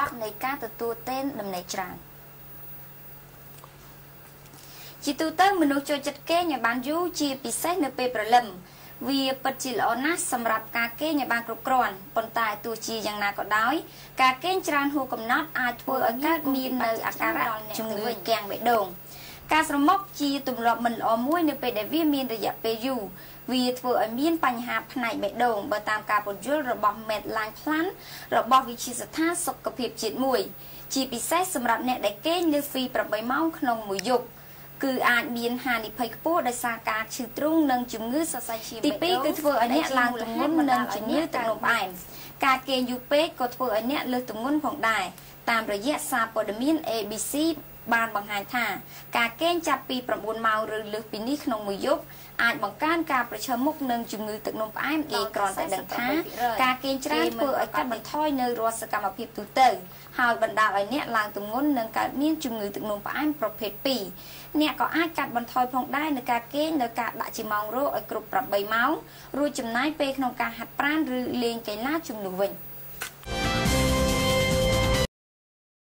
បាក់នៃការទទួលទិញដំណេកច្រើនជាទូទៅមនុស្សចូលចិត្តគេងឲ្យបានយូរជាពិសេសនៅពេលព្រលឹមវាពិតជាល្អណាស់សម្រាប់ការគេងឲ្យបានគ្រប់គ្រាន់ប៉ុន្តែទោះជាយ៉ាងណាក៏ដោយការគេងច្រើនហួសកំណត់អាចធ្វើឲ្យកើតមាននៅអាការៈជំងឺគាំងបេះដូង ការស្រមុកជាទម្លាប់មិនល្អមួយនៅពេលដែលវាមានរយៈពេលយូរវាធ្វើឲ្យមានបញ្ហាផ្នែកបេះដូងបើតាមការពន្យល់របស់ Medline Plan របស់វិទ្យាស្ថានសុខភាពជាតិមួយជាពិសេសសម្រាប់អ្នកដែលគេងលើហ្វី8ម៉ោងក្នុងមួយយប់គឺអាចមានហានិភ័យខ្ពស់ដោយសារការឈឺទ្រូងនិងជំងឺសរសៃឈាមទី2គឺធ្វើឲ្យអ្នកឡើងទម្ងន់និងជំងឺទឹកនោមផ្អែមការគេងយូរពេកក៏ធ្វើឲ្យអ្នកលើសទម្ងន់ផងដែរតាមរយៈសារព័ត៌មាន ABC បានបង្ហាញថា ការគេងចាប់ពី9ម៉ោងឬលើសពីនេះក្នុងមួយយប់អាចបង្កើនការប្រឈមមុខនឹងជំងឺទឹកនោមផ្អែមគេគ្រាន់តែដឹងថាការគេងច្រើនធ្វើឲ្យកាត់បន្ថយនៅរាល់សកម្មភាពទូទៅហើយបណ្ដាលឲ្យអ្នកឡើងទម្ងន់និងកើតមានជំងឺទឹកនោមផ្អែមប្រភេទ2អ្នកក៏អាចកាត់បន្ថយផងដែរនៅការគេងនៅការដាក់ជាម៉ោងរោឲ្យគ្រប់8ម៉ោងរួចចំណាយពេលក្នុងការហាត់ប្រាណឬលេងកីឡាជំនួសវិញ។